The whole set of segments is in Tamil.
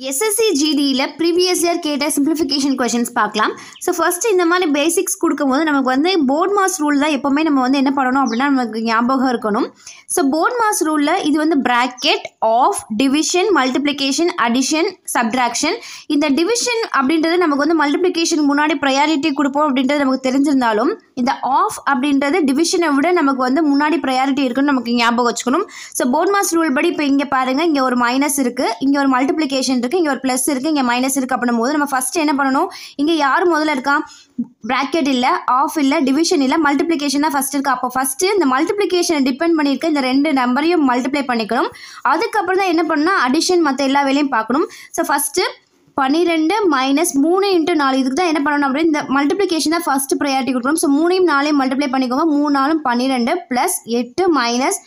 எஸ்எஸ்சி ஜிடியில் ப்ரீவியஸ் இயர் கேட்ட சிம்பிளிஃபிகேஷன் கொஷின்ஸ் பார்க்கலாம். ஸோ ஃபஸ்ட்டு இந்த மாதிரி பேசிக்ஸ் கொடுக்கும்போது நமக்கு வந்து போர்ட் மாஸ் ரூல் தான் எப்போவுமே நம்ம வந்து என்ன பண்ணணும் அப்படின்னா நமக்கு ஞாபகம் இருக்கணும். ஸோ போர்ட் மாஸ் ரூலில் இது வந்து bracket of division multiplication addition subtraction இந்த டிவிஷன் அப்படின்றது நமக்கு வந்து மல்டிப்ளிகேஷன் முன்னாடி ப்ரையாரிட்டி கொடுப்போம் அப்படின்றது நமக்கு தெரிஞ்சிருந்தாலும் இந்த ஆஃப் அப்படின்றது டிவிஷனை விட நமக்கு வந்து முன்னாடி ப்ரையாரிட்டி இருக்குன்னு நமக்கு ஞாபகம் வச்சுக்கணும். ஸோ போர்ட் மாஸ் ரூல் படி இப்போ இங்கே பாருங்கள் இங்கே ஒரு மைனஸ் இருக்குது இங்கே ஒரு மல்டிப்ளிகேஷன் இருக்குது இங்கே ஒரு ப்ளஸ் இருக்குது இங்கே மைனஸ் இருக்குது அப்படின்னும் போது நம்ம ஃபஸ்ட்டு என்ன பண்ணணும்? இங்கே யார் முதல்ல இருக்கா? ப்ராக்கெட் இல்லை ஆஃப் இல்லை டிவிஷன் இல்லை மல்டிப்ளிகேஷன் தான் ஃபஸ்ட் இருக்குது அப்போ ஃபஸ்ட்டு இந்த மல்டிப்ளிகேஷனை டிபெண்ட் பண்ணியிருக்க இந்த ரெண்டு நம்பரையும் மல்டிப்ளை பண்ணிக்கணும். அதுக்கப்புறம் தான் என்ன பண்ணால் அடிஷன் மற்ற எல்லா வேலையும் பார்க்கணும். ஸோ ஃபஸ்ட்டு பன்னிரெண்டு மைனஸ் மூணு இன்ட்டு நாலு இதுக்கு தான் என்ன பண்ணணும் அப்படின்னு இந்த மல்டிப்ளிகேஷன் தான் ஃபஸ்ட்டு ப்ரையாரிட்டி கொடுக்கணும். ஸோ மூணையும் நாலையும் மல்டிப்ளை பண்ணிக்கோங்க. மூணு நாலும் பன்னிரெண்டு ப்ளஸ் எட்டு minus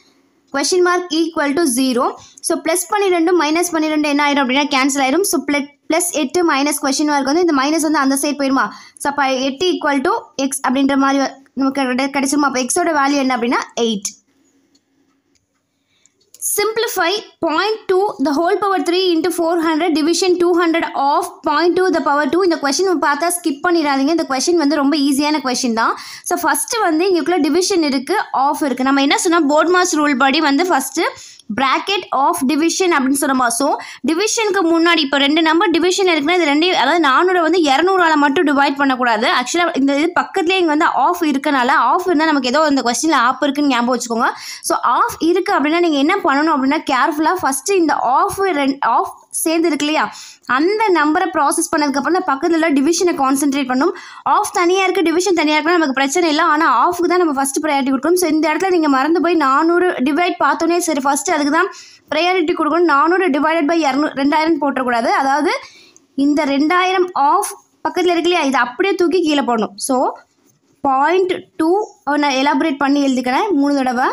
question mark equal to zero so plus பன்னிரெண்டு மைனஸ் பன்னிரெண்டு என்ன ஆயிடும் அப்படின்னா கேன்சல் ஆயிடும் ஸோ ப்ளஸ் ப்ளஸ் எட்டு மைனஸ் கொஷின் மார்க் வந்து இந்த மைனஸ் வந்து அந்த சைட் போயிடுமா ஸோ அப்போ எட்டு ஈக்குவல் டு எக்ஸ் அப்படின்ற மாதிரி நமக்கு கிடை- கிடைச்சிருமா? அப்போ எக்ஸோட வேல்யூ என்ன அப்படின்னா eight simplify 0.2 the whole power 3 into 400 division 200 of 0.2 the power 2 இந்த கொஷின் பார்த்தா ஸ்கிப் பண்ணிடாதீங்க. இந்த கொஷின் வந்து ரொம்ப ஈஸியான கொஷின் தான். ஸோ ஃபஸ்ட்டு வந்து இங்கேக்குள்ள டிவிஷன் இருக்குது ஆஃப் இருக்குது நம்ம என்ன சொன்னால் போர்ட் மாஸ் ரூல் படி வந்து ஃபஸ்ட்டு ப்ராக்கெட் ஆஃப் டிவிஷன் அப்படின்னு சொன்னோமா ஸோ டிவிஷனுக்கு முன்னாடி இப்போ ரெண்டு நம்பர் டிவிஷன் இருக்குன்னா இது ரெண்டு அதாவது நானூறு வந்து இரநூறால மட்டும் டிவைட் பண்ணக்கூடாது. ஆக்சுவலாக இந்த இது பக்கத்துலேயே இங்கே வந்து ஆஃப் இருக்கனால ஆஃப் இருந்தால் நமக்கு ஏதோ இந்த கொஸ்டினில் ஆஃப் இருக்குன்னு ஞாபகம் வச்சுக்கோங்க. ஸோ ஆஃப் இருக்குது அப்படின்னா நீங்கள் என்ன பண்ணணும் அப்படின்னா கேர்ஃபுல்லாக ஃபஸ்ட்டு இந்த ஆஃப் ரெண்டு ஆஃப் சேர்ந்து இருக்கு இல்லையா அந்த நம்பரை ப்ராசஸ் பண்ணதுக்கப்புறம் தான் பக்கத்தில் டிவிஷனை கான்சென்ட்ரேட் பண்ணும். ஆஃப் தனியாக இருக்குது டிவிஷன் தனியாக இருக்குன்னா நமக்கு பிரச்சனை இல்லை. ஆனால் ஆஃப்க்கு தான் நம்ம ஃபஸ்ட்டு ப்ரையாரிட்டி கொடுக்கணும். ஸோ இந்த இடத்துல நீங்கள் மறந்து போய் நானூறு டிவைட் பார்த்தோன்னே சரி ஃபஸ்ட்டு அதுக்கு தான் ப்ரையாரிட்டி கொடுக்கணும். நானூறு டிவைடட் பை இரநூறு ரெண்டாயிரம் போட்டக்கூடாது அதாவது இந்த ரெண்டாயிரம் ஆஃப் பக்கத்தில் இருக்கு இல்லையா? இதை அப்படியே தூக்கி கீழே போடணும். ஸோ பாயிண்ட் டூ நான் எலாபரேட் பண்ணி எழுதிக்கிறேன். மூணு தடவை.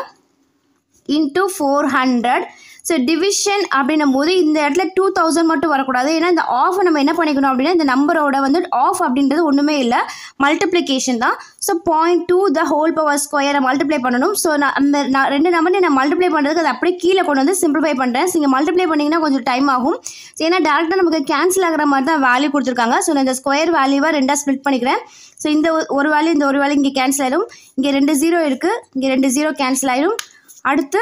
Into four hundred so division அப்படின்னும் போது இந்த இடத்துல டூ தௌசண்ட் மட்டும் வரக்கூடாது. ஏன்னா இந்த ஆஃப் நம்ம என்ன பண்ணிக்கணும் அப்படின்னா இந்த நம்பரோட வந்து ஆஃப் அப்படின்றது ஒன்றுமே இல்லை. மல்டிப்ளிகேஷன் தான். So point two the whole power ஸ்கொயரை மல்டிப்ளை பண்ணணும். ஸோ நான் அந்த நான் ரெண்டு நம்பர் நான் மல்டிப்ளை பண்ணுறதுக்கு அதை அப்படியே கீழே கொண்டு வந்து சிம்பிளிஃபை பண்ணுறேன் ஸோ இங்கே மல்டிப்ளை பண்ணிங்கன்னா கொஞ்சம் டைம் ஆகும். ஏன்னா டேரெக்டாக நமக்கு கேன்சல் ஆகிற மாதிரி தான் வேல்யூ கொடுத்துருக்காங்க. ஸோ நான் இந்த ஸ்கொயர் வேல்யூவாக ரெண்டாக ஸ்பிளிட் பண்ணிக்கிறேன். ஸோ இந்த ஒரு- ஒரு வேல்யூ இந்த ஒரு வேல்யூ இங்கே கேன்சல் ஆயிடும் இங்கே ரெண்டு ஜீரோ இருக்குது இங்கே ரெண்டு ஜீரோ கேன்சல் ஆயிடும் அடுத்து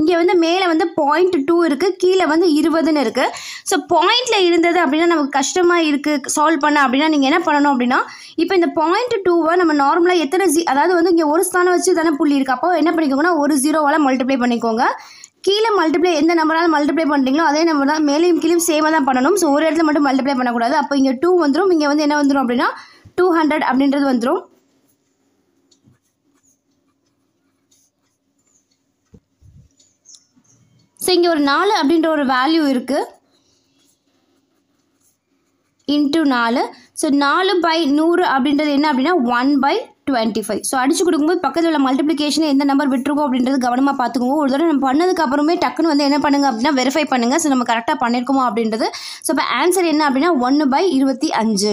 இங்கே வந்து மேலே வந்து பாயிண்ட் டூ இருக்குது கீழே வந்து இருபதுன்னு இருக்குது ஸோ பாயிண்டில் இருந்தது அப்படின்னா நமக்கு கஷ்டமாக இருக்குது சால்வ் பண்ண அப்படின்னா நீங்கள் என்ன பண்ணணும் அப்படின்னா இப்போ இந்த பாயிண்ட் டூவை நம்ம நார்மலாக எத்தனை ஜி அதாவது வந்து இங்கே ஒரு ஸ்தானம் வச்சு தானே புள்ளி இருக்குது அப்போ என்ன பண்ணிக்கோங்கன்னா ஒரு ஜீரோவால் மல்டிப்ளை பண்ணிக்கோங்க. கீழே மல்டிப்ளை எந்த நம்பரால் மல்டிப்ளை பண்ணுறீங்களோ அதே நம்பர் தான் மேலேயும் கீழே சேமாக தான் பண்ணணும். ஸோ ஒரு இடத்துல மட்டும் மல்டிப்ளை பண்ணக்கூடாது. அப்போ இங்கே டூ வந்துடும் இங்கே வந்து என்ன வந்துடும் அப்படின்னா டூ ஹண்ட்ரட் அப்படின்றது வந்துடும் ஸோ இங்கே ஒரு நாலு அப்படின்ற ஒரு வேல்யூ இருக்குது இன்ட்டு நாலு. ஸோ நாலு பை நூறு அப்படின்றது என்ன அப்படின்னா one by twenty five so அடிச்சு கொடுக்கும்போது பக்கத்தில் உள்ள மல்டிப்ளிகேஷனை எந்த நம்பர் விட்டுருக்கோம் அப்படின்றது கவனமாக பார்த்துக்கோங்க ஒரு தடவை நம்ம பண்ணதுக்கு அப்புறமே டக்குன்னு வந்து என்ன பண்ணுங்க அப்படின்னா வெரிஃபை பண்ணுங்கள் ஸோ நம்ம கரெக்டாக பண்ணியிருக்கோமா அப்படின்றது. ஸோ இப்போ ஆன்சர் என்ன அப்படின்னா ஒன்று பை இருபத்தி அஞ்சு.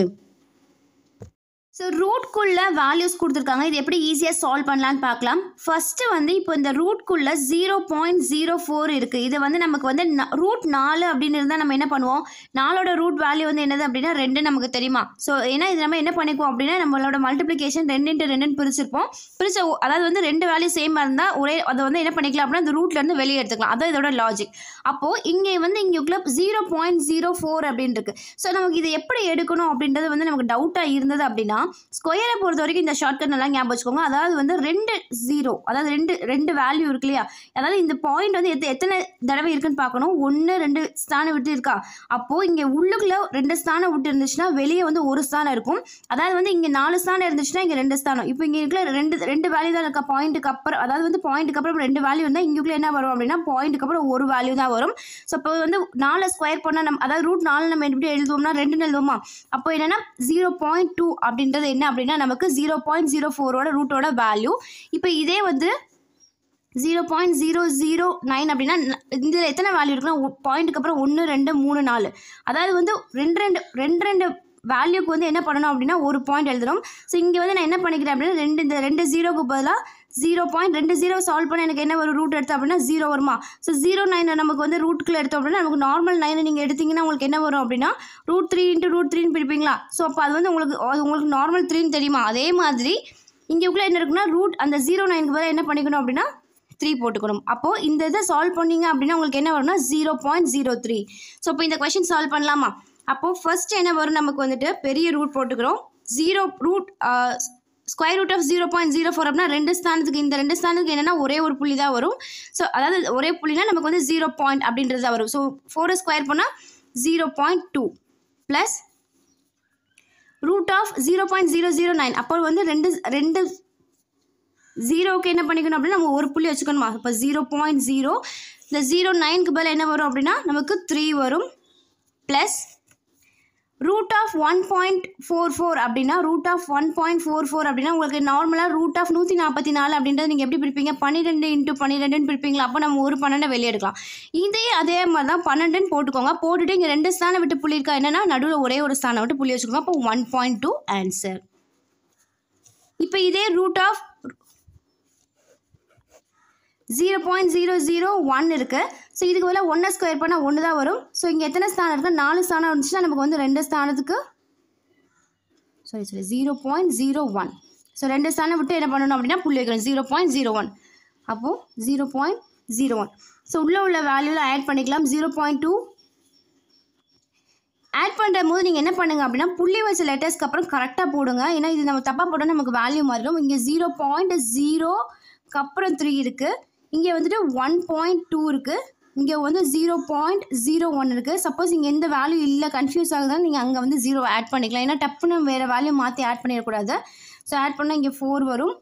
ஸோ ரூட்குள்ளே வேல்யூஸ் கொடுத்துருக்காங்க. இது எப்படி ஈஸியாக சால்வ் பண்ணலான்னு பார்க்கலாம். ஃபஸ்ட்டு வந்து இப்போ இந்த ரூட்குள்ளே ஜீரோ பாயிண்ட் ஜீரோ ஃபோர் இருக்குது இது வந்து நமக்கு வந்து ரூட் நாலு அப்படின்னு இருந்தால் நம்ம என்ன பண்ணுவோம்? நாலோட ரூட் வேல்யூ வந்து என்னது அப்படின்னா ரெண்டு நமக்கு தெரியுமா? ஸோ ஏன்னா இது நம்ம என்ன பண்ணிக்குவோம் அப்படின்னா நம்மளோட மல்டிப்ளிகேஷன் ரெண்டு இன்ட்டு ரெண்டுன்னு பிரிச்சிருப்போம். பிரிச்ச அதாவது வந்து ரெண்டு வேல்யூ சேமாக இருந்தால் ஒரே அதை வந்து என்ன பண்ணிக்கலாம் அப்படின்னா அந்த ரூட்லேருந்து வெளியே எடுத்துக்கலாம். அதான் இதோட லாஜிக் அப்போது இங்கே வந்து இங்கே ஜீரோ பாயிண்ட் ஜீரோ ஃபோர் அப்படின்னு இருக்குது ஸோ நமக்கு இதை எப்படி எடுக்கணும் அப்படின்றது வந்து நமக்கு டவுட்டாக இருந்தது அப்படின்னா ஸ்கொயரை பொறுத்த வரைக்கும் இந்த ஷார்ட்கட் நல்லா ஞாபகம் வச்சுக்கோங்க. அதாவது வந்து ரெண்டு ஜீரோ அதாவது ரெண்டு ரெண்டு வேல்யூ இருக்கு இல்லையா? அதாவது இந்த பாயிண்ட் வந்து எத்த எத்தனை தடவை இருக்குன்னு பார்க்கணும்? ஒன்று ரெண்டு ஸ்தானம் விட்டு இருக்கா? அப்போது இங்கே உள்ளுக்குள்ள ரெண்டு ஸ்தானம் விட்டு இருந்துச்சுன்னா வெளியே வந்து ஒரு ஸ்தானம் இருக்கும். அதாவது வந்து இங்கே நாலு ஸ்தானம் இருந்துச்சுன்னா இங்கே ரெண்டு ஸ்தானம். இப்போ இங்கே இருக்கிற ரெண்டு ரெண்டு வேல்யூ தான் இருக்கா? பாயிண்ட்டுக்கு அப்புறம் அதாவது வந்து பாயிண்ட்டுக்கு அப்புறம் ரெண்டு வேல்யூ இருந்தால் இங்குள்ள என்ன வரும் அப்படின்னா பாயிண்ட்டுக்கு அப்புறம் ஒரு வேல்யூ தான் வரும். ஸோ அப்போ வந்து நாலு ஸ்கொயர் பண்ணால் நம்ம அதாவது ரூட் நாலு நம்ம எப்படி எழுதுவோம்னா ரெண்டுன்னு எழுதுவோமா? அப்போ என்னன்னா ஜீரோ பாயிண்ட் டூ அப்படின்றது என்ன அப்படின்னா நமக்கு ஜீரோ பாயிண்ட் ஜீரோ ஃபோரோட ரூட்டோட வேல்யூ இப்போ இதே வந்து zero point zero zero nine அப்படின்னா இதில் எத்தனை வேல்யூ இருக்குன்னா பாயிண்ட்டுக்கு அப்புறம் ஒன்று ரெண்டு மூணு நாலு. அதாவது வந்து ரெண்டு ரெண்டு ரெண்டு ரெண்டு வேல்யூக்கு வந்து என்ன பண்ணணும் அப்படின்னா ஒரு பாயிண்ட் எழுதணும். ஸோ இங்கே வந்து நான் என்ன பண்ணிக்கிறேன் அப்படின்னா ரெண்டு இந்த ரெண்டு ஜீரோக்கு பதிலாக ஜீரோ பாயிண்ட் ரெண்டு ஜீரோ சால்வ் பண்ண எனக்கு என்ன ஒரு ரூட் எடுத்தோம் அப்படின்னா ஜீரோ வருமா? ஸோ ஜீரோ நைனை நமக்கு வந்து ரூட்டுக்குள்ளே எடுத்தோம் அப்படின்னா நமக்கு நார்மல் நைனை நீங்கள் எடுத்தீங்கன்னா உங்களுக்கு என்ன வரும் அப்படின்னா ரூட் த்ரீ இன்ட்டு ரூட் த்ரீன்னு பிடிப்பீங்களா ஸோ அப்போ அது வந்து உங்களுக்கு அது உங்களுக்கு நார்மல் த்ரீன்னு தெரியுமா? அதே மாதிரி இங்கே உள்ள என்ன இருக்குன்னா ரூட் அந்த ஜீரோ நைனுக்கு பதிலாக என்ன பண்ணிக்கணும் அப்படின்னா த்ரீ போட்டுக்கணும். அப்போது இந்த இதை சால்வ் பண்ணீங்க அப்படின்னா உங்களுக்கு என்ன வரும்னா zero point zero three so இப்போ இந்த கொஷின் சால்வ் பண்ணலாமா? அப்போது ஃபர்ஸ்ட் என்ன வரும்? நமக்கு வந்துட்டு பெரிய ரூட் போட்டுக்கிறோம். Zero root square root of zero point zero four அப்படின்னா ரெண்டு ஸ்தானத்துக்கு இந்த ரெண்டு ஸ்தானத்துக்கு என்னென்னா ஒரே ஒரு புள்ளி தான் வரும். ஸோ அதாவது ஒரே புள்ளினா நமக்கு வந்து ஜீரோ பாயிண்ட் அப்படின்றது தான் வரும். ஸோ ஃபோரை ஸ்கொயர் பண்ணால் zero point two plus root of zero point zero zero nine அப்போ வந்து ரெண்டு ரெண்டு ஜீரோவுக்கு என்ன பண்ணிக்கணும் அப்படின்னா நம்ம ஒரு புள்ளி வச்சுக்கணுமா? இப்போ ஜீரோ பாயிண்ட் ஜீரோ இந்த ஜீரோ நைனுக்கு பதில் என்ன வரும் அப்படின்னா நமக்கு த்ரீ வரும் plus root of one point four four அப்படின்னா root of one point four four அப்படின்னா உங்களுக்கு நார்மலாக ரூட் ஆஃப் நூற்றி நாற்பத்தி நாலு அப்படின்றது நீங்கள் எப்படி பிரிப்பீங்க? பன்னிரெண்டு இன்ட்டு பன்னிரெண்டுன்னு பிரிப்பீங்களா? அப்போ நம்ம ஒரு பன்னெண்டை வெளியே எடுக்கலாம். இதே அதே மாதிரி தான் பன்னெண்டுன்னு போட்டுக்கோங்க. போட்டுட்டு இங்கே ரெண்டு ஸ்தானம் விட்டு புள்ளி இருக்கா? என்னென்னா நடுவில் ஒரே ஒரு ஸ்தானம் விட்டு புள்ளி வச்சுக்கோங்க. அப்போ ஒன் பாயிண்ட் டூ ஆன்சர் இப்போ இதே root of zero point zero zero one இருக்குது ஸோ இதுக்கு பதிலாக ஒன்றை ஸ்கொயர் பண்ணால் ஒன்று தான் வரும். ஸோ இங்கே எத்தனை ஸ்தானம் இருக்குது நாலு ஸ்தானம் இருந்துச்சுன்னா நமக்கு வந்து ரெண்டு ஸ்தானத்துக்கு sorry sorry zero point zero one so ரெண்டு ஸ்தானம் விட்டு என்ன பண்ணணும் அப்படின்னா புள்ளி வைக்கணும். ஜீரோ பாயிண்ட் ஜீரோ ஒன் அப்போது zero point zero one so உள்ளே உள்ள வேல்யூவில் ஆட் பண்ணிக்கலாம். ஜீரோ பாயிண்ட் டூ ஆட் பண்ணுற போது நீங்கள் என்ன பண்ணுங்க அப்படின்னா புள்ளி வச்ச லெட்டர்ஸ்க்கு அப்புறம் கரெக்டாக போடுங்க. ஏன்னா இது நம்ம தப்பாக போட்டால் நமக்கு வேல்யூ மாறிடும். இங்கே ஜீரோ பாயிண்ட் ஜீரோக்கு அப்புறம் த்ரீ இருக்குது இங்கே வந்துட்டு ஒன் பாயிண்ட் டூ இருக்குது இங்கே வந்து ஜீரோ பாயிண்ட் ஜீரோ ஒன் இருக்குது சப்போஸ் இங்கே எந்த வேல்யூ இல்லை கன்ஃபியூஸ் ஆகுதுன்னா நீங்கள் அங்கே வந்து ஜீரோ ஆட் பண்ணிக்கலாம். ஏன்னா டப்புன்னு வேறு வேல்யூ மாற்றி ஆட் பண்ணிடக்கூடாது. ஸோ ஆட் பண்ணால் இங்கே ஃபோர் வரும்.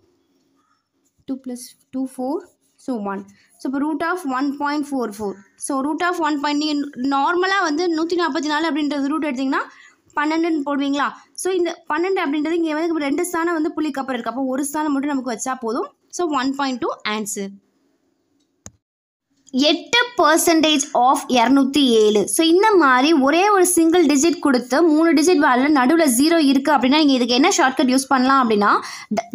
Two plus two four so one so இப்போ root of one point four four so root of one point நீங்கள் நார்மலாக வந்து நூற்றி நாற்பத்தி நாலு அப்படின்றது ரூட் எடுத்திங்கன்னா பன்னெண்டுன்னு போடுவீங்களா? ஸோ இந்த பன்னெண்டு அப்படின்றது இங்கே வந்து ரெண்டு ஸ்தானம் வந்து புள்ளிக்கு இருக்குது அப்போ ஒரு ஸ்தானம் மட்டும் நமக்கு வச்சா போதும். So one point two answer எட்டு பர்சன்டேஜ் ஆஃப் இரநூத்தி ஏழு. ஸோ இந்த மாதிரி ஒரே ஒரு சிங்கிள் டிஜிட் கொடுத்து மூணு டிஜிட் வேலில் நடுவில் ஜீரோ இருக்குது அப்படின்னா நீங்கள் இதுக்கு என்ன ஷார்ட்கட் யூஸ் பண்ணலாம் அப்படின்னா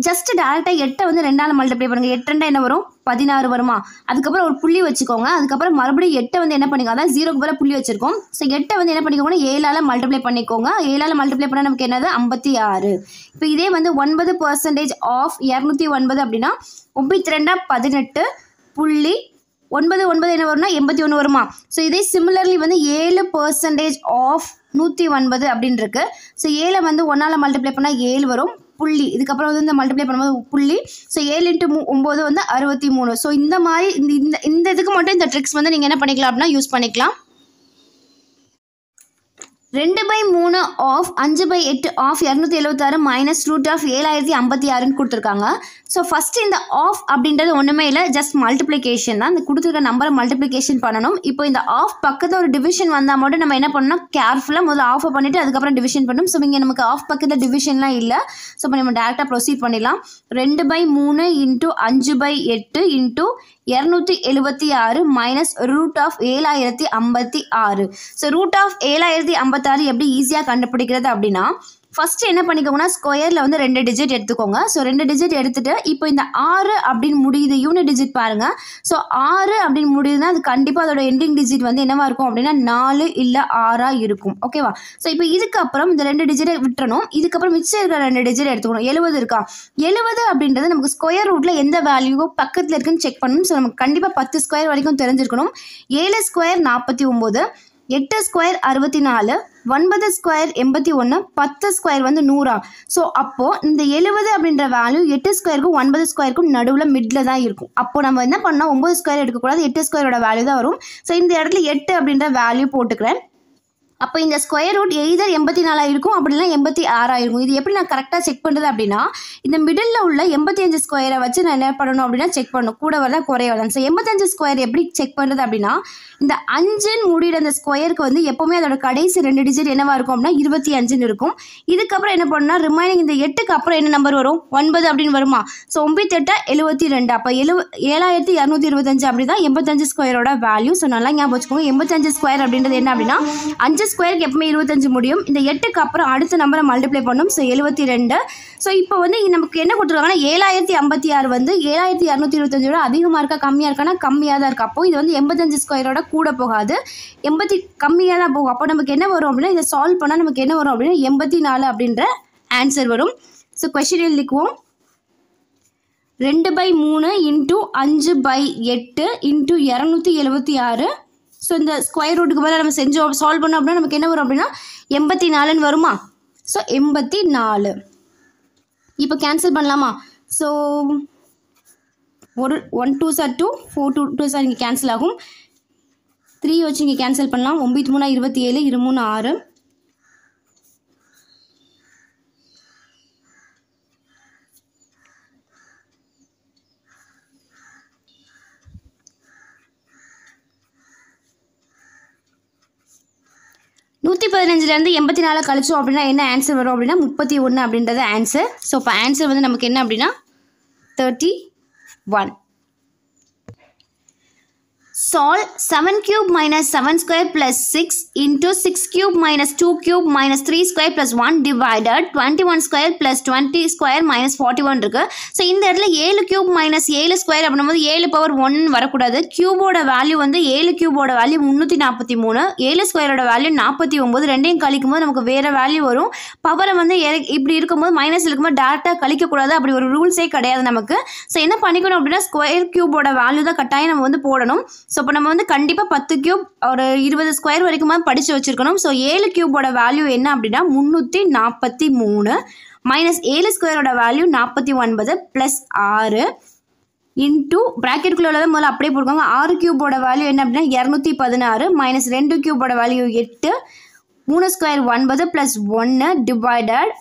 ஜஸ்ட் டேரெக்டாக எட்டை வந்து ரெண்டால் மல்டிப்ளை பண்ணுங்கள் எட்டு ரெண்டா என்ன வரும்? பதினாறு வருமா? அதுக்கப்புறம் ஒரு புள்ளி வச்சுக்கோங்க. அதுக்கப்புறம் மறுபடியும் எட்டை வந்து என்ன பண்ணிக்கோங்க? அதான் ஜீரோக்கு பதிலாக புள்ளி வச்சிருக்கோம். ஸோ எட்டை வந்து என்ன பண்ணிக்கோங்கன்னா ஏழால் மல்டிப்ளை பண்ணிக்கோங்க. ஏழால் மல்டிப்ளை பண்ணால் நமக்கு என்னது? ஐம்பத்தி ஆறு. இப்போ இதே வந்து ஒன்பது பர்சன்டேஜ் ஆஃப் இரநூத்தி ஒன்பது அப்படின்னா ஒம்பத்தி ரெண்டா பதினெட்டு புள்ளி ஒன்பது ஒன்பது என்ன வரும்னா எண்பத்தி ஒன்று வருமா? ஸோ இதே சிமிலர்லி வந்து ஏழு பர்சன்டேஜ் ஆஃப் நூற்றி ஒன்பது அப்படின்னு இருக்கு ஸோ ஏழை வந்து ஒன்றால் மல்டிப்ளை பண்ணால் ஏழு வரும். புள்ளி. இதுக்கப்புறம் வந்து இந்த மல்டிப்ளை பண்ணும்போது புள்ளி. ஸோ ஏழு இன்ட்டு மூ ஒம்பது வந்து அறுபத்தி மூணு. ஸோ இந்த மாதிரி இந்த இந்த இந்த இதுக்கு மட்டும் இந்த ட்ரிக்ஸ் வந்து நீங்கள் என்ன பண்ணிக்கலாம் அப்படின்னா யூஸ் பண்ணிக்கலாம். ரெண்டு பை மூணு ஆஃப் அஞ்சு பை எட்டு ஆஃப் இரநூத்தி எழுபத்தாறு மைனஸ் ரூட் ஆஃப் ஏழாயிரத்தி ஐம்பத்தி ஆறுன்னு கொடுத்துருக்காங்க. ஸோ ஃபஸ்ட்டு இந்த ஆஃப் அப்படின்றது ஒன்றுமே இல்லை ஜஸ்ட் மல்டிப்ளிகேஷன் தான். இந்த கொடுத்துருக்க நம்பரை மல்டிப்ளிகேஷன் பண்ணணும். இப்போ இந்த ஆஃப் பக்கத்தில் ஒரு டிவிஷன் வந்தால் மட்டும் நம்ம என்ன பண்ணணும்? கேர்ஃபுல்லாக முதல்ல ஆஃபை பண்ணிவிட்டு அதுக்கப்புறம் டிவிஷன் பண்ணணும். ஸோ இங்கே நமக்கு ஆஃப் பக்கத்தில் டிவிஷன்லாம் இல்லை. ஸோ இப்போ நம்ம டேரெக்டாக ப்ரொசீட் பண்ணிடலாம். ரெண்டு பை மூணு இன்ட்டு அஞ்சு பை எட்டு இன்ட்டு இரநூத்தி எழுபத்தி ஆறு மைனஸ் ரூட் ஆஃப் ஏழாயிரத்தி ஐம்பத்தி ஆறு ஸோ ரூட் ஆஃப் ஏழாயிரத்தி ஐம்பத்தி ஐம்பத்தாறு எப்படி ஈஸியாக கண்டுபிடிக்கிறது அப்படின்னா ஃபஸ்ட்டு என்ன பண்ணிக்கோங்கன்னா ஸ்கொயரில் வந்து ரெண்டு டிஜிட் எடுத்துக்கோங்க. ஸோ ரெண்டு டிஜிட் எடுத்துகிட்டு இப்போ இந்த ஆறு அப்படின்னு முடியுது யூனிட் டிஜிட் பாருங்கள் ஸோ ஆறு அப்படின்னு முடியுதுன்னா அது கண்டிப்பாக அதோட எண்டிங் டிஜிட் வந்து என்னவாக இருக்கும் அப்படின்னா நாலு இல்லை ஆறாக இருக்கும். ஓகேவா ஸோ இப்போ இதுக்கப்புறம் இந்த ரெண்டு டிஜிட்டை விட்டுறணும். இதுக்கப்புறம் மிச்சம் இருக்கிற ரெண்டு டிஜிட் எடுத்துக்கணும். எழுபது இருக்கா? எழுபது அப்படின்றது நமக்கு ஸ்கொயர் ரூட்டில் எந்த வேல்யூவோ பக்கத்தில் இருக்குன்னு செக் பண்ணணும். ஸோ நமக்கு கண்டிப்பாக பத்து ஸ்கொயர் வரைக்கும் தெரிஞ்சிருக்கணும். ஏழு ஸ்கொயர் நாற்பத்தி ஒம்பது. எட்டு ஸ்கொயர் அறுபத்தி நாலு ஒன்பது ஸ்கொயர் எண்பத்தி ஒன்று பத்து ஸ்கொயர் வந்து நூறா. ஸோ அப்போது இந்த எழுபது அப்படின்ற வேல்யூ எட்டு ஸ்கொயருக்கும் ஒன்பது ஸ்கொயருக்கும் நடுவில் மிடில் தான் இருக்கும். அப்போ நம்ம என்ன பண்ணால் ஒம்பது ஸ்கொயர் எடுக்கக்கூடாது. எட்டு ஸ்கொயரோட வேல்யூ தான் வரும். ஸோ இந்த இடத்துல எட்டு அப்படின்ற வேல்யூ போட்டுக்கிறேன். அப்போ இந்த ஸ்கொயர் ரூட் எய்தர் எண்பத்தி நாலாக இருக்கும் அப்படின்னா எண்பத்தி ஆறாக இருக்கும். இது எப்படி நான் கரெக்டாக செக் பண்ணுறது அப்படின்னா இந்த மிடில் உள்ள எண்பத்தி அஞ்சு ஸ்கொயரை வச்சு நான் என்ன பண்ணணும் அப்படின்னா செக் பண்ணணும். கூட வரதா குறைய வரலாம் ஸோ எண்பத்தஞ்சு ஸ்கொயர் எப்படி செக் பண்ணுறது அப்படின்னா இந்த அஞ்சுன்னு முடியிற அந்த ஸ்கொயருக்கு வந்து எப்போவுமே அதோட கடைசி ரெண்டு டிஜிட் என்னவாக இருக்கும் அப்படின்னா இருபத்தி அஞ்சுன்னு இருக்கும். இதுக்கப்புறம் என்ன பண்ணணும்னா ரிமைனிங் இந்த எட்டுக்கு அப்புறம் என்ன நம்பர் வரும்? ஒன்பது அப்படின்னு வருமா? ஸோ ஒம்பத்தி எட்டா எழுபத்தி ரெண்டு. அப்போ எழு ஏழாயிரத்தி இரநூத்தி இருபத்தஞ்சு அப்படி தான் எண்பத்தஞ்சு ஸ்கொயரோட வேல்யூ ஸோ நல்லா ஞாபகம் வச்சுக்கோங்க. எண்பத்தஞ்சு ஸ்கொயர் அப்படின்றது என்ன அப்படின்னா அஞ்சு ஸ்கொயருக்கு எப்பவுமே இருபத்தஞ்சு முடியும். இந்த எட்டுக்கு அப்புறம் அடுத்த நம்பரை மல்டிப்ளை பண்ணும். ஸோ எழுபத்தி ரெண்டு ஸோ இப்போ வந்து நமக்கு என்ன கொடுத்துருக்காங்கன்னா ஏழாயிரத்தி ஐம்பத்தி ஆறு வந்து ஏழாயிரத்தி இரநூத்தி இருபத்தஞ்சோட அதிகமாக இருக்கா கம்மியாக இருக்கானா கம்மியாக தான் இருக்கு. அப்போது இது வந்து எண்பத்தஞ்சு ஸ்கொயரோட கூட போகாது. எண்பத்தி கம்மியாக தான் போகும். அப்போ நமக்கு என்ன வரும் அப்படின்னா இதை சால்வ் பண்ணால் நமக்கு என்ன வரும் அப்படின்னா எண்பத்தி நாலு அப்படின்ற ஆன்சர் வரும். ஸோ கொஷின் எழுதிக்குவோம் ரெண்டு பை மூணு இன்ட்டு அஞ்சு பை எட்டு இன்ட்டு இரநூத்தி எழுபத்தி ஆறு. ஸோ இந்த ஸ்கொயர் ரூட்டுக்கு பதிலாக நம்ம செஞ்சோம் சால்வ் பண்ணோம் அப்படின்னா நமக்கு என்ன வரும் அப்படின்னா எண்பத்தி நாலுன்னு வருமா? ஸோ எண்பத்தி நாலு இப்போ கேன்சல் பண்ணலாமா? ஸோ ஒரு one two sir two four two two sir இங்கே கேன்சல் ஆகும். த்ரீ வச்சு இங்கே கேன்சல் பண்ணலாம். ஒம்பது மூணா இருபத்தி ஏழு இருமூணு ஆறு நூற்றி பதினஞ்சுலேருந்து எண்பத்தி நாலு கழிச்சோம் அப்படின்னா என்ன ஆன்சர் வரும் அப்படின்னா முப்பத்தி ஒன்று அப்படின்றது ஆன்சர் ஸோ இப்போ ஆன்சர் வந்து நமக்கு என்ன அப்படின்னா thirty one Solve 7 cube minus 7 square plus 6 into 6 cube minus 2 cube minus 3 square plus 1 divided 21 square plus 20 square minus 41 இருக்கு. ஸோ இந்த இடத்துல ஏழு கியூப் மைனஸ் ஏழு ஸ்கொயர் அப்படின்னும்போது ஏழு பவர் ஒன்னு வரக்கூடாது. கியூபோட வேல்யூ வந்து ஏழு கியூபோட வேல்யூ முந்நூற்றி நாற்பத்தி மூணு. ஏழு ஸ்கொயரோட வேல்யூ நாற்பத்தி ஒம்பது ரெண்டையும் கழிக்கும் போது நமக்கு வேறு வேல்யூ வரும். பவரை வந்து இப்படி இருக்கும்போது மைனஸ் இருக்கும்போது டேரெக்டாக கழிக்கக்கூடாது. அப்படி ஒரு ரூல்ஸே கிடையாது நமக்கு. ஸோ என்ன பண்ணிக்கணும் அப்படின்னா ஸ்கொயர் கியூபோட வேல்யூ தான் கட்டாயம் நம்ம வந்து போடணும். ஸோ இப்போ நம்ம வந்து கண்டிப்பாக பத்து கியூப் ஒரு இருபது ஸ்கொயர் வரைக்குமா படித்து வச்சுருக்கணும். ஸோ ஏழு கியூபோட வேல்யூ என்ன அப்படின்னா முந்நூற்றி நாற்பத்தி மூணு மைனஸ் ஏழு ஸ்கொயரோட வேல்யூ நாற்பத்தி ஒன்பது ப்ளஸ் ஆறு இன்டூ ப்ராக்கெட்டுக்குள்ளே உள்ளதை முதல்ல அப்படியே போட்டுக்கோங்க. ஆறு கியூபோட வேல்யூ என்ன அப்படின்னா இரநூத்தி பதினாறு மைனஸ் ரெண்டு கியூபோட வேல்யூ எட்டு மூணு ஸ்கொயர் ஒன்பது ப்ளஸ் ஒன்று டிவைடட்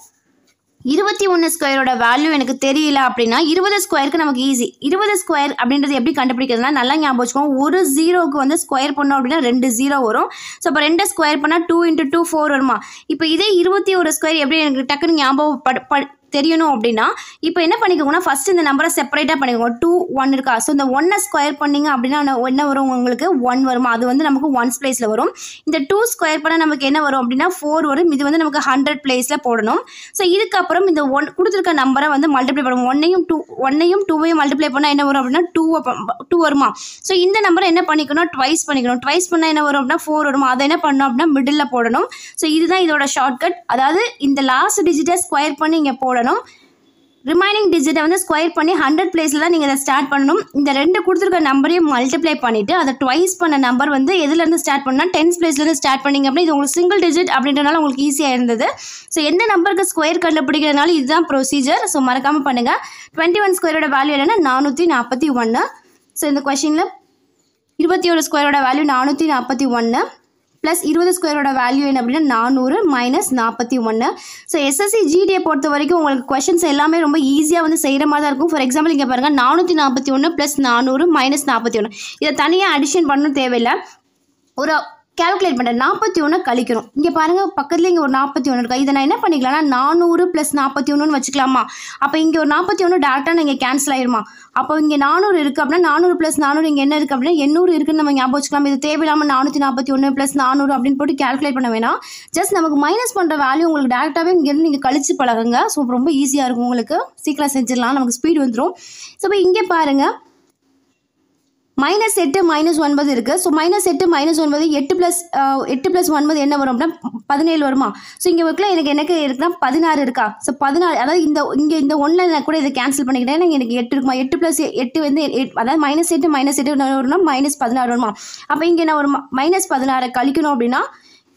இருபத்தி ஒன்று ஸ்கொயரோட வேல்யூ எனக்கு தெரியல அப்படின்னா இருபது ஸ்கொயருக்கு நமக்கு ஈஸி இருபது ஸ்கொயர் அப்படின்றது எப்படி கண்டுபிடிக்கிறதுனா நல்லா ஞாபகம் வச்சுக்கோங்க. ஒரு ஜீரோவுக்கு வந்து ஸ்கொயர் பண்ணோம் அப்படின்னா ரெண்டு ஜீரோ வரும். ஸோ இப்போ ரெண்டு ஸ்கொயர் பண்ணால் டூ இன்ட்டு டூ ஃபோர் வருமா? இப்போ இதே இருபத்தி ஒரு ஸ்கொயர் எப்படி எனக்கு டக்குன்னு ஞாபகம் தெரியணும் அப்படின்னா இப்போ என்ன பண்ணிக்கோங்கன்னா ஃபஸ்ட் இந்த நம்பரை செப்பரேட்டாக பண்ணிக்கோங்க. டூ ஒன் இருக்கா? ஸோ இந்த ஒன்னை ஸ்கொயர் பண்ணிங்க அப்படின்னா என்ன- வரும் உங்களுக்கு? ஒன் வருமா? அது வந்து நமக்கு ஒன்ஸ் பிளேஸில் வரும். இந்த டூ ஸ்கொயர் பண்ணால் நமக்கு என்ன வரும் அப்படின்னா ஃபோர் வரும். இது வந்து நமக்கு ஹண்ட்ரட் பிளேஸில் போடணும். ஸோ இதுக்கப்புறம் இந்த ஒன் கொடுத்துருக்க நம்பரை வந்து மல்டிப்ளை பண்ணுவோம். ஒன்னையும் டூ ஒன்னையும் டூவையும் மல்டிப்ளை பண்ணால் என்ன வரும் அப்படின்னா டூ டூ வருமா? ஸோ இந்த நம்பரை என்ன பண்ணிக்கணும்? ட்வைஸ் பண்ணிக்கணும். ட்வைஸ் பண்ணால் என்ன வரும் அப்படின்னா ஃபோர் வருமா? அதை என்ன பண்ணணும் அப்படின்னா மிடில் போடணும். ஸோ இதுதான் இதோட ஷார்ட்கட் அதாவது இந்த லாஸ்ட் டிஜிட்டை ஸ்கொயர் பண்ணி இங்கே போடணும். ரிமைனிங் டிஜிட்டை வந்து ஸ்கொயர் பண்ணி ஹண்ட்ரட் பிளேஸில் தான் நீங்கள் அதை ஸ்டார்ட் பண்ணணும். இந்த ரெண்டு கொடுத்துருக்க நம்பரையும் மல்டிப்ளை பண்ணிவிட்டு அதை ட்வைஸ் பண்ண நம்பர் வந்து எதுலேருந்து ஸ்டார்ட் பண்ணால் டென்ஸ் பிளேஸ்லேருந்து ஸ்டார்ட் பண்ணீங்க அப்படின்னா இது உங்களுக்கு சிங்கிள் டிஜிட் அப்படின்றனால உங்களுக்கு ஈஸியாக இருந்தது. ஸோ எந்த நம்பருக்கு ஸ்கொயர் கண்டுபிடிக்கிறதுனால இதுதான் ப்ரொசீஜர் ஸோ மறக்காமல் பண்ணுங்கள் டுவெண்ட்டி ஒன் ஸ்கொயரோட வேல்யூ என்னென்னா நானூற்றி நாற்பத்தி ஒன்று ஸோ இந்த கொஷினில் இருபத்தி ஒரு ஸ்கொயரோட வேல்யூ நானூற்றி நாற்பத்தி ஒன்று ப்ளஸ் இருபது ஸ்கொயரோட வேல்யூ என்ன அப்படின்னா நானூறு மைனஸ் நாற்பத்தி ஒன்று ஸோ எஸ்எஸ்சி ஜிடியை பொறுத்த வரைக்கும் உங்களுக்கு கொஷின்ஸ் எல்லாமே ரொம்ப ஈஸியாக வந்து செய்கிற மாதிரி தான் இருக்கும். ஃபார் எக்ஸாம்பிள் இங்கே பாருங்கள் நானூற்றி நாற்பத்தி ஒன்று ப்ளஸ் நானூறு மைனஸ் நாற்பத்தி ஒன்று இதை தனியாக அடிஷன் பண்ணணும் தேவையில்லை. ஒரு கால்குலேட் பண்ணுறேன் நாற்பத்தி ஒன்று கழிக்கணும். இங்கே பாருங்கள் பக்கத்தில் இங்கே ஒரு நாற்பத்தி ஒன்று இருக்கா. இதை நான் என்ன பண்ணிக்கலாம்னா நானூறு ப்ளஸ் நாற்பத்தி ஒன்றுன்னு வச்சுக்கலாமா? அப்போ இங்கே ஒரு நாற்பத்தி ஒன்று டேரெக்டாக இங்கே கேன்சல் ஆயிருமா? அப்போ இங்கே நானூறு இருக்குது அப்படின்னா நானூறு ப்ளஸ் நானூறு இங்கே என்ன இருக்குது அப்படின்னா எண்ணூறு இருக்குன்னு நம்ம ஞாபகம் வச்சுக்கலாம். இது தேவையில்லாமல் நானூற்றி நாற்பத்தி ஒன்று ப்ளஸ் நானூறு அப்படின்னு போட்டு கால்குலேட் பண்ண வேணாம். ஜஸ்ட் நமக்கு மைனஸ் பண்ணுற வேல்யூ உங்களுக்கு டேரெக்டாகவே இங்கேருந்து நீங்கள் கழிச்சு பழகுங்க. ஸோ ரொம்ப ஈஸியாக இருக்கும் உங்களுக்கு. சீக்கிரம் செஞ்சிடலாம். நமக்கு ஸ்பீட் வந்துடும் ஸோ இப்போ இங்கே பாருங்கள் மைனஸ் எட்டு மைனஸ் ஒன்பது இருக்குது ஸோ மைனஸ் எட்டு மைனஸ் ஒன்பது எட்டு ப்ளஸ் எட்டு ப்ளஸ் ஒன்பது என்ன வரும் அப்படின்னா பதினேழு வருமா? ஸோ இங்கே ஒர்க்கில் எனக்கு எனக்கு இருக்குன்னா பதினாறு இருக்கா? ஸோ பதினாறு அதாவது இந்த இங்கே இந்த ஒன்றில் நான் கூட இதை கேன்சல் பண்ணிக்கிட்டேன். எனக்கு எனக்கு எட்டு இருக்குமா? எட்டு ப்ளஸ் எட்டு வந்து எட்- அதாவது மைனஸ் எட்டு மைனஸ் எட்டு என்ன வரும்னா மைனஸ் பதினாறு வருமா? அப்போ இங்கே நான் ஒரு மைனஸ் பதினாறை கழிக்கணும் அப்படின்னா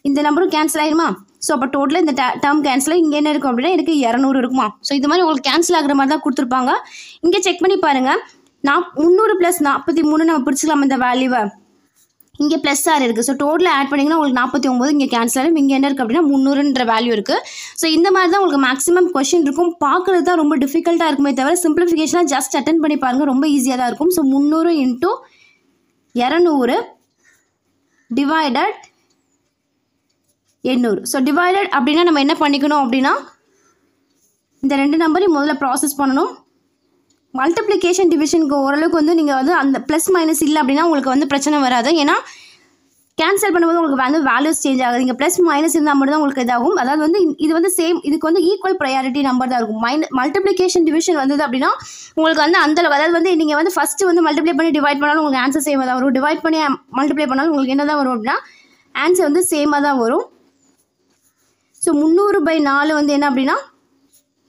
இந்த நம்பரும் கேன்சல் ஆயிருமா? ஸோ அப்போ டோட்டலாக இந்த டேர்ம் கேன்சல் இங்கே என்ன இருக்கும் அப்படின்னா எனக்கு இரநூறு இருக்குமா? ஸோ இது மாதிரி உங்களுக்கு கேன்சல் ஆகிற மாதிரி தான் கொடுத்துருப்பாங்க. இங்கே செக் பண்ணி பாருங்கள் நான் முந்நூறு ப்ளஸ் நாற்பத்தி மூணு நம்ம பிடிச்சிக்கலாம் இந்த வேல்யூவை இங்கே ப்ளஸ் ஆர் இருக்குது ஸோ டோட்டல் ஆட் பண்ணிங்கன்னா உங்களுக்கு நாற்பத்தி ஒம்பது இங்கே கேன்சல் ஆகும் இங்கே என்ன இருக்குது அப்படின்னா முந்நூறுன்ற வேல்யூ இருக்குது ஸோ இந்த மாதிரி தான் உங்களுக்கு மேக்ஸிமம் கொஷின் இருக்கும். பார்க்குறது தான் ரொம்ப டிஃபிகல்ட்டாக இருக்குமே தவிர சிம்பிளிஃபிகேஷனாக ஜஸ்ட் அட்டன் பண்ணி பாருங்கள் ரொம்ப ஈஸியாக தான் இருக்கும். ஸோ முந்நூறு இன்ட்டு இரநூறு டிவைடட் எண்ணூறு. ஸோ டிவைடட் அப்படின்னா நம்ம என்ன பண்ணிக்கணும் அப்படின்னா இந்த ரெண்டு நம்பரையும் முதல்ல ப்ராசஸ் பண்ணணும். மல்டிப்ளிகேஷன் டிவிஷனுக்கு ஓரளவுக்கு வந்து நீங்கள் வந்து அந்த ப்ளஸ் மைனஸ் இல்லை அப்படின்னா உங்களுக்கு வந்து பிரச்சனை வராது. ஏன்னா கேன்சல் பண்ணும்போது உங்களுக்கு வந்து வேல்யூஸ் சேஞ்ச் ஆகுது. இங்கே ப்ளஸ் மைனஸ் இருந்தால் மட்டும் தான் உங்களுக்கு இதாகும். அதாவது வந்து இது வந்து சேம் இதுக்கு வந்து ஈக்குவல் ப்ரையாரிட்டி நம்பர் தான் இருக்கும். மைன் மல்டிப்ளிகேஷன் டிவிஷன் வந்தது அப்படின்னா உங்களுக்கு வந்து அந்த அளவு அதாவது வந்து நீங்கள் வந்து ஃபஸ்ட்டு வந்து மல்டிப்ளை பண்ணி டிவைட் பண்ணாலும் உங்களுக்கு ஆன்சர் சேமாக தான் வரும். டிவைட் பண்ணி மல்டிப்ளை பண்ணாலும் உங்களுக்கு என்ன தான் வரும் அப்படின்னா ஆன்சர் வந்து சேமாக தான் வரும். ஸோ முந்நூறு பை நாலு வந்து என்ன அப்படின்னா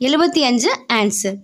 எழுபத்தி அஞ்சு ஆன்சர்